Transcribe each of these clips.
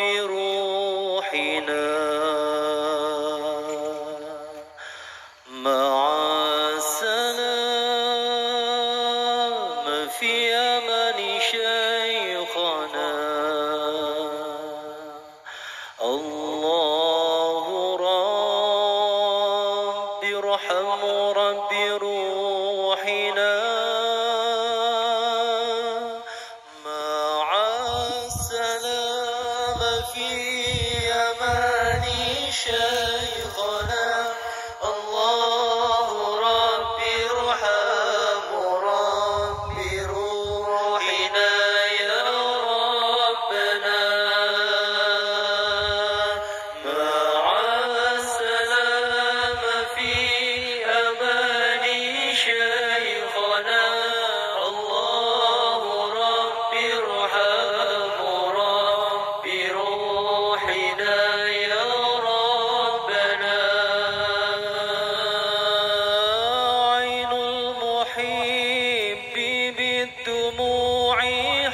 ربي روحنا مع السلام في شيخنا.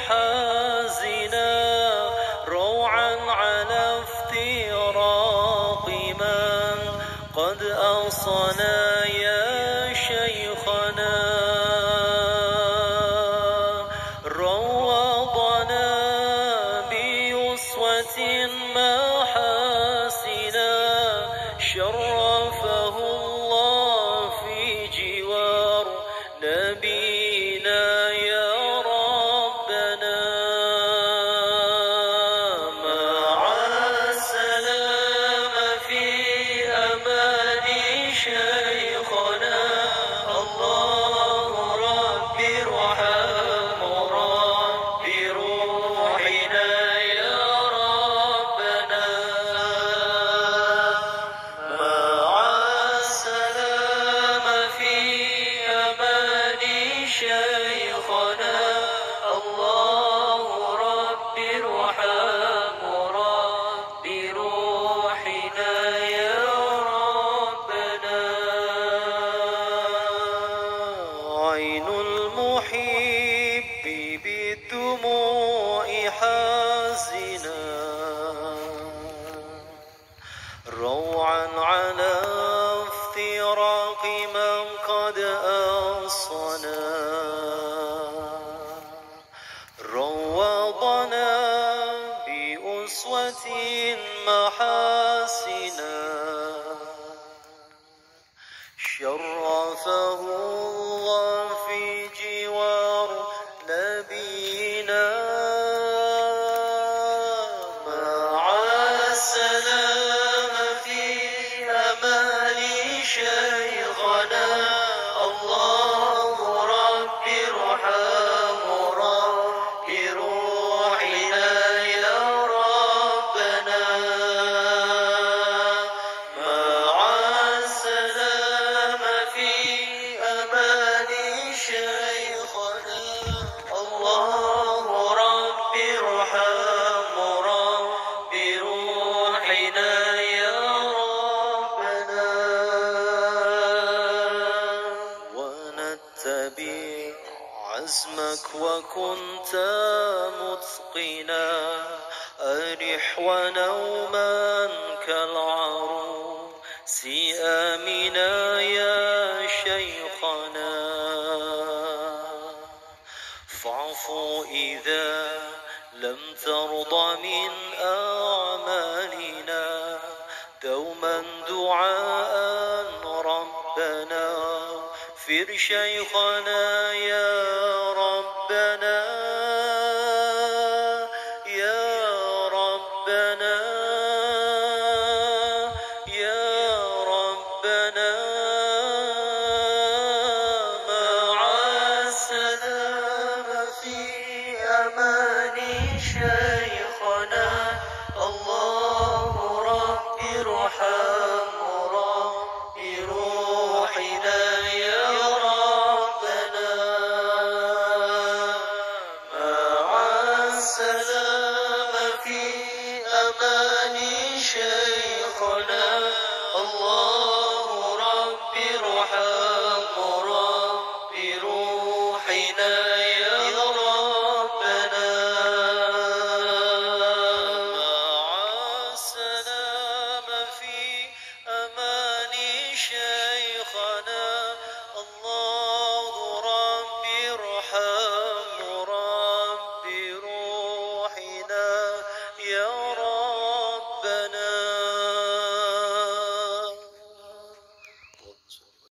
حازنا روعا على افتراق من قد أصنا يا شيخنا. روضنا بيسوة محاسنا شرفه أمان شيخنا الله ربي ارحم ربي روحنا يا ربنا. مع السلام في أمان شيخنا. حازنا روعا على افتراق من قد أصنا روضنا بأسوة محاسنا. شرفه ربي روحنا يا ربنا. عزمك وكنت متقنا. أرح ونوما كالعروس. آمنا يا لم ترض من أعمالنا دوما دعاء ربنا. اغفر شيخنا يا ربنا يا ربنا يا ربنا. مع السلام في أمان الزمان شيخنا الله رب ارحم